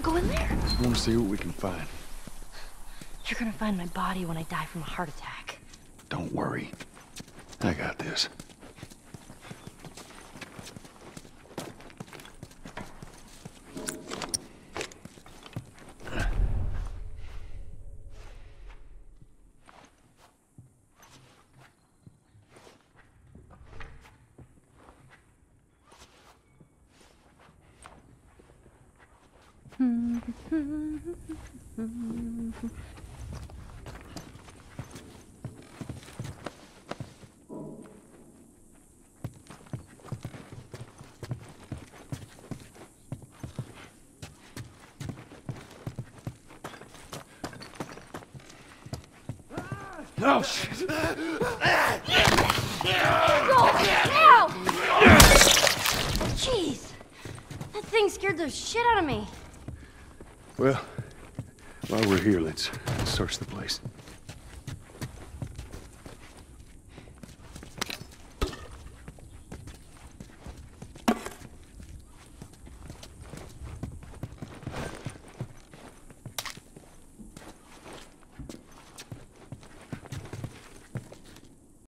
gonna go in there? I want to see what we can find. You're gonna find my body when I die from a heart attack. Don't worry. I got this. Oh, shit. Ow! Jeez! That thing scared the shit out of me. Well, while we're here, let's search the place.